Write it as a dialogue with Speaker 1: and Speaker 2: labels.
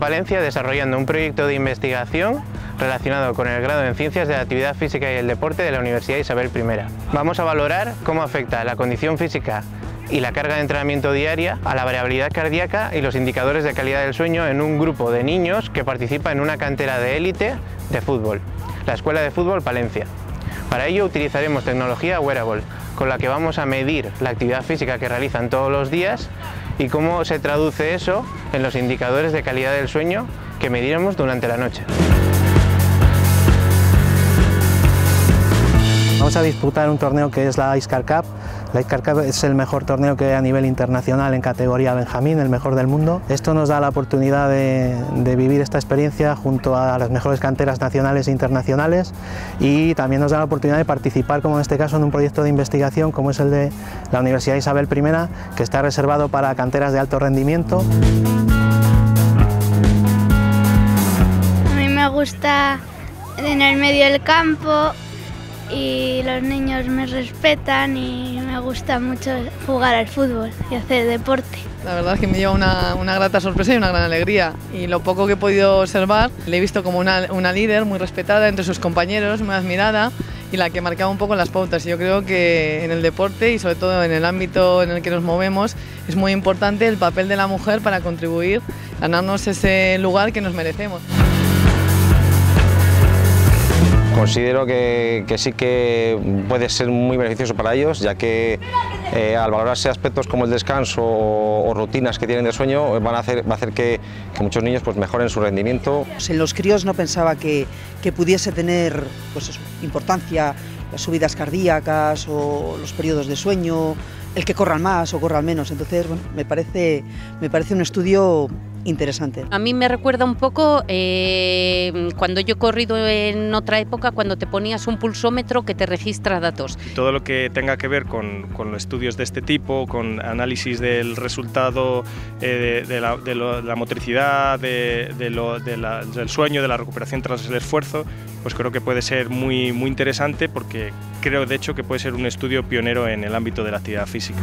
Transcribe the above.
Speaker 1: en Palencia desarrollando un proyecto de investigación relacionado con el grado en Ciencias de la Actividad Física y el Deporte de la Universidad Isabel I. Vamos a valorar cómo afecta la condición física y la carga de entrenamiento diaria a la variabilidad cardíaca y los indicadores de calidad del sueño en un grupo de niños que participa en una cantera de élite de fútbol, la Escuela de Fútbol Palencia. Para ello utilizaremos tecnología wearable, con la que vamos a medir la actividad física que realizan todos los días y cómo se traduce eso en los indicadores de calidad del sueño que mediremos durante la noche.
Speaker 2: Vamos a disputar un torneo que es la Iscar Cup. La Iscar Cup es el mejor torneo que hay a nivel internacional en categoría Benjamín, el mejor del mundo. Esto nos da la oportunidad de, de, vivir esta experiencia junto a las mejores canteras nacionales e internacionales y también nos da la oportunidad de participar, como en este caso, en un proyecto de investigación como es el de la Universidad Isabel I, que está reservado para canteras de alto rendimiento.
Speaker 3: A mí me gusta en el medio del campo y los niños me respetan y me gusta mucho jugar al fútbol y hacer deporte.
Speaker 4: La verdad es que me lleva una, una, grata sorpresa y una gran alegría. Y lo poco que he podido observar, le he visto como una, una líder muy respetada entre sus compañeros, muy admirada y la que marcaba un poco las pautas. Yo creo que en el deporte y sobre todo en el ámbito en el que nos movemos es muy importante el papel de la mujer para contribuir ganarnos ese lugar que nos merecemos.
Speaker 5: Considero que, sí que puede ser muy beneficioso para ellos, ya que eh, al valorarse aspectos como el descanso o, rutinas que tienen de sueño, van a hacer, va a hacer que, muchos niños pues, mejoren su rendimiento.
Speaker 6: En los críos no pensaba que, que pudiese tener pues importancia las subidas cardíacas o los periodos de sueño, el que corran más o corran menos. Entonces, bueno, me parece, me parece un estudio interesante.
Speaker 7: A mí me recuerda un poco eh, cuando yo he corrido en otra época, cuando te ponías un pulsómetro que te registra datos.
Speaker 8: Todo lo que tenga que ver con, con estudios de este tipo, con análisis del resultado eh, de, de, la, de, lo, de, la, motricidad, de, lo, la, del sueño, de la recuperación tras el esfuerzo, pues creo que puede ser muy, muy interesante porque creo de hecho que puede ser un estudio pionero en el ámbito de la actividad física.